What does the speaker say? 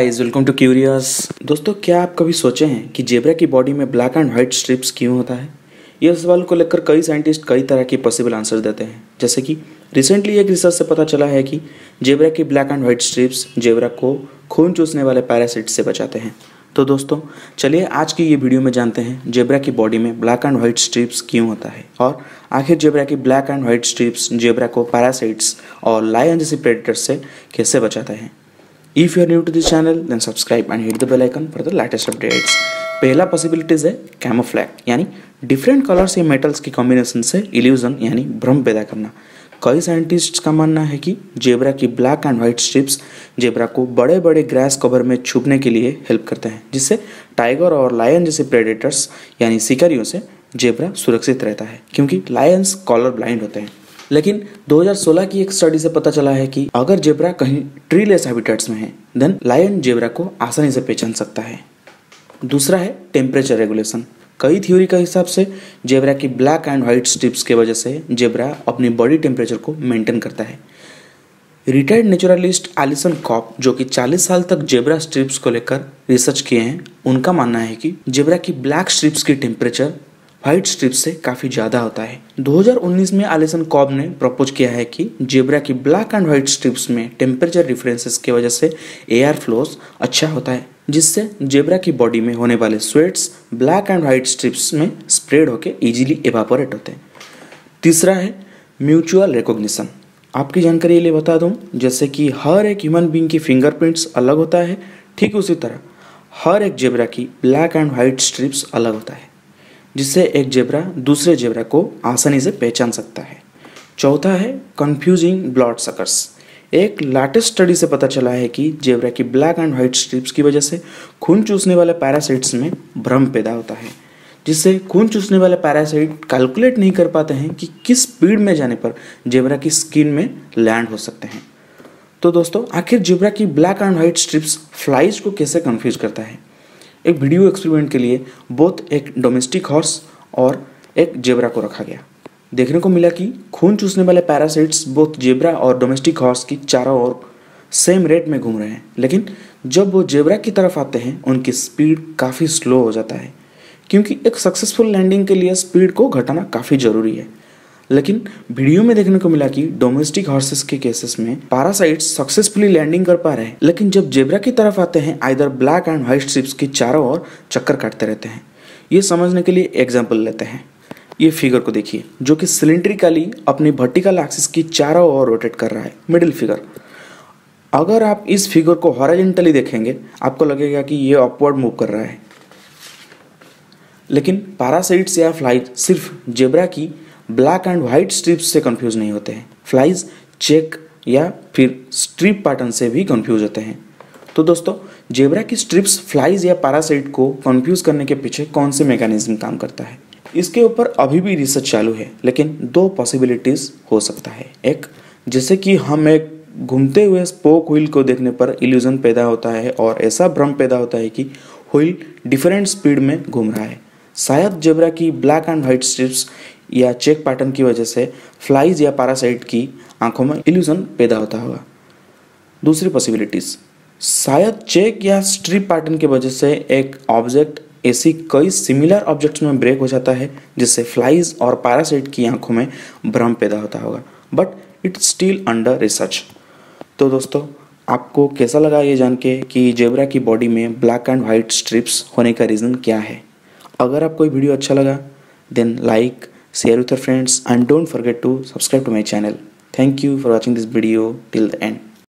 Guys welcome to curious दोस्तों, क्या आप कभी सोचे हैं कि जेब्रा की बॉडी में ब्लैक एंड व्हाइट स्ट्रिप्स क्यों होता है? यह सवाल को लेकर कई साइंटिस्ट कई तरह के पॉसिबल आंसर देते हैं। जैसे कि रिसेंटली एक रिसर्च से पता चला है कि जेब्रा की black and white stripes zebra को खून चूसने वाले पैरासिट से बचाते हैं। तो दोस्तों, चलिए आज की ये वीडियो में जानते हैं जेब्रा की बॉडी में ब्लैक एंड व्हाइट स्ट्रिप्स क्यों होता है। और आखिर जेब्रा की black and white strips zebra को पैरासाइट्स और लायन जैसे प्रेडेटर्स से कैसे बचाते हैं? If you are new to this channel then subscribe and hit the bell icon for the latest updates पहला पॉसिबिलिटीज है कैमोफ्लैग यानी डिफरेंट कलर्स या मेटल्स की कॉम्बिनेशन से इल्यूजन यानी भ्रम पैदा करना। कई साइंटिस्ट्स का मानना है कि जेब्रा की black and white strips zebra को बड़े बड़े ग्रास कवर में छुपने के लिए हेल्प करते हैं, जिससे टाइगर और लायन जैसे प्रेडेटर्स यानी शिकारियों से जेब्रा सुरक्षित रहता है, क्योंकि लायंस कॉलर ब्लाइंड होते हैं। लेकिन 2016 की एक स्टडी से पता चला है कि अगर जेब्रा कहीं ट्रीलेस हैबिटेट्स में है देन लायन जेब्रा को आसानी से पहचान सकता है। दूसरा है टेम्परेचर रेगुलेशन कई थ्योरी के हिसाब से जेब्रा की ब्लैक एंड व्हाइट स्ट्रिप्स के वजह से जेब्रा अपनी बॉडी टेम्परेचर को मेंटेन करता है। रिटायर्ड नेचुरलिस्ट एलिसन कॉप जो कि 40 साल तक जेब्रा स्ट्रिप्स को लेकर रिसर्च किए हैं, उनका मानना है कि जेब्रा की ब्लैक स्ट्रिप्स की टेम्परेचर व्हाइट स्ट्रिप्स से काफ़ी ज़्यादा होता है। 2019 में आलिसन कॉब ने प्रपोज किया है कि जेब्रा की ब्लैक एंड व्हाइट स्ट्रिप्स में टेम्परेचर डिफरेंसेस की वजह से एयर फ्लोस अच्छा होता है, जिससे जेब्रा की बॉडी में होने वाले sweats black and white strips में स्प्रेड होकर इजीली एवापोरेट होते हैं। तीसरा है म्यूचुअल रिकॉग्निशन आपकी जानकारी लिए बता दूँ, जैसे कि हर एक ह्यूमन बींग की फिंगरप्रिंट्स अलग होता है, ठीक उसी तरह। हर एक जेब्रा की ब्लैक एंड व्हाइट स्ट्रिप्स अलग होता है। जिससे एक जेबरा दूसरे जेबरा को आसानी से पहचान सकता है। चौथा है कंफ्यूजिंग ब्लड सकर्स एक लेटेस्ट स्टडी से पता चला है कि जेब्रा की ब्लैक एंड व्हाइट स्ट्रिप्स की वजह से खून चूसने वाले पैरासाइट्स में भ्रम पैदा होता है, जिससे खून चूसने वाले पैरासाइट कैलकुलेट नहीं कर पाते हैं कि किस स्पीड में जाने पर जेबरा की स्किन में लैंड हो सकते हैं। तो दोस्तों, आखिर जेबरा की black and white strips flies को कैसे कंफ्यूज करता है? एक वीडियो एक्सपेरिमेंट के लिए बोथ एक डोमेस्टिक हॉर्स और एक जेबरा को रखा गया। देखने को मिला कि खून चूसने वाले पैरासाइट्स बोथ जेबरा और डोमेस्टिक हॉर्स की चारों ओर सेम रेट में घूम रहे हैं। लेकिन जब वो जेबरा की तरफ़ आते हैं, उनकी स्पीड काफ़ी स्लो हो जाता है, क्योंकि एक सक्सेसफुल लैंडिंग के लिए स्पीड को घटाना काफ़ी ज़रूरी है। लेकिन वीडियो में देखने को मिला कि डोमेस्टिक हॉर्सेस के केसेस में पैरासाइट्स सक्सेसफुली लैंडिंग कर पा रहे हैं। लेकिन जब जेब्रा की तरफ़ आते हैं either black and white strips की चारों ओर चक्कर काटते रहते हैं। ये समझने के लिए एग्ज़ाम्पल लेते हैं। ये फिगर को देखिए, जो कि सिलेंड्रिकली अपनी वर्टिकल एक्सिस की चारों ओर रोटेट कर रहा है। मिडिल फिगर अगर आप इस फिगर को हॉरिजेंटली देखेंगे, आपको लगेगा कि ये अपवर्ड मूव कर रहा है। लेकिन पैरासाइट्स या फ्लाइज सिर्फ़ जेब्रा की ब्लैक एंड व्हाइट स्ट्रिप्स से कंफ्यूज नहीं होते हैं। फ्लाइज चेक या फिर स्ट्रिप पैटर्न से भी कंफ्यूज होते हैं। तो दोस्तों जेब्रा की स्ट्रिप्स फ्लाइज या पैरासाइट को कंफ्यूज करने के पीछे कौन से मैकेनिज्म काम करता है? इसके ऊपर अभी भी रिसर्च चालू है, लेकिन दो पॉसिबिलिटीज हो सकता है। एक, जैसे कि हम एक घूमते हुए स्पोक व्हील को देखने पर इल्यूजन पैदा होता है और ऐसा भ्रम पैदा होता है कि व्हील डिफरेंट स्पीड में घूम रहा है। शायद जेब्रा की ब्लैक एंड व्हाइट स्ट्रिप्स या चेक पैटर्न की वजह से फ्लाइज या पैरासाइट की आँखों में इल्यूजन पैदा होता होगा। दूसरी पॉसिबिलिटीज शायद चेक या स्ट्रिप पैटर्न की वजह से एक ऑब्जेक्ट ऐसी कई सिमिलर ऑब्जेक्ट्स में ब्रेक हो जाता है, जिससे फ्लाइज और पैरासाइट की आँखों में भ्रम पैदा होता होगा। But it's still under research तो दोस्तों, आपको कैसा लगा ये जान के कि जेबरा की बॉडी में ब्लैक एंड वाइट स्ट्रिप्स होने का रीज़न क्या है? अगर आपको वीडियो अच्छा लगा then like share with your friends and don't forget to subscribe to my channel thank you for watching this video till the end